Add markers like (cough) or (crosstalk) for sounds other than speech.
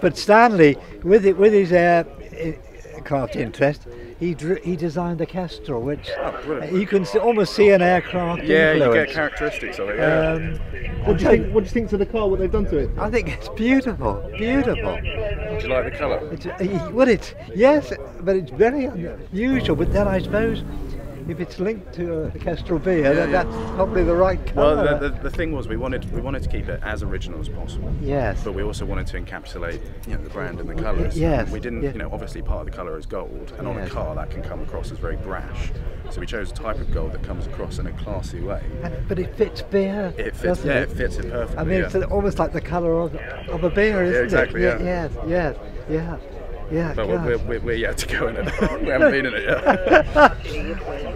but Stanley, with it, with his uh, aircraft interest, he drew, he designed the Kestrel, which Oh, you can see, almost see an aircraft Yeah, you influence. get characteristics of it. Yeah. Um, What do you think? What do you think to the car? What they've done to it? I think it's beautiful, beautiful. Do you like the colour? It's, uh, well, it's yes, but it's very unusual. But then I suppose if it's linked to a Kestrel beer, uh, that, yeah. that's probably the right Well, colour. the, the, the thing was, we wanted we wanted to keep it as original as possible. yes. But we also wanted to encapsulate, you know, the brand and the colours. yes, We didn't, yeah. you know, obviously part of the colour is gold, and on a car that can come across as very brash. So we chose a type of gold that comes across in a classy way. And- but it fits beer. It fits, yeah, it? it fits it perfectly. I mean, yeah. it's almost like the colour of, of a beer, isn't exactly, it? yeah. Yes, yes, yeah, yeah. but we're, we're, we're yet to go in it. (laughs) we haven't been in it yet. (laughs)